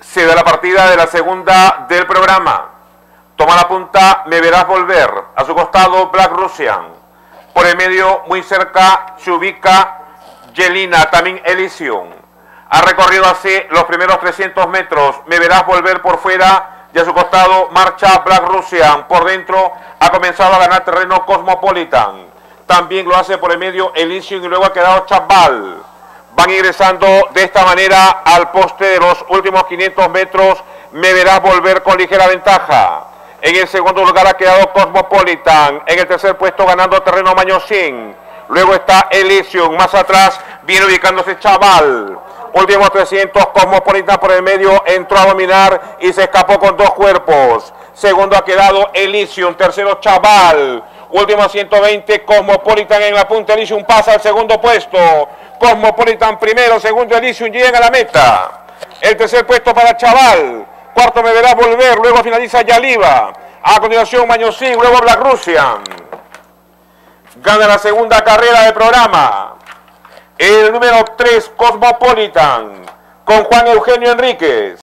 Se da la partida de la segunda del programa. Toma la punta, me verás volver. A su costado, Black Russian. Por el medio, muy cerca, se ubica Yelina, también Elysium. Ha recorrido así los primeros 300 metros. Me verás volver por fuera y a su costado marcha Black Russian. Por dentro ha comenzado a ganar terreno Cosmopolitan. También lo hace por el medio Elysium y luego ha quedado Chaval. Van ingresando de esta manera al poste de los últimos 500 metros. Me verás volver con ligera ventaja. En el segundo lugar ha quedado Cosmopolitan. En el tercer puesto ganando terreno Mañosín. Luego está Elysium. Más atrás viene ubicándose Chaval. Últimos 300, Cosmopolitan por el medio, entró a dominar y se escapó con dos cuerpos. Segundo ha quedado Elysium, tercero Chaval. Último 120, Cosmopolitan en la punta, Elysium pasa al segundo puesto. Cosmopolitan primero, segundo Elysium llega a la meta. El tercer puesto para Chaval. Cuarto me verá volver, luego finaliza Yaliva. A continuación Mañosín, luego Black Russian. Gana la segunda carrera del programa. El número 3, Cosmopolitan, con Juan Eugenio Enríquez.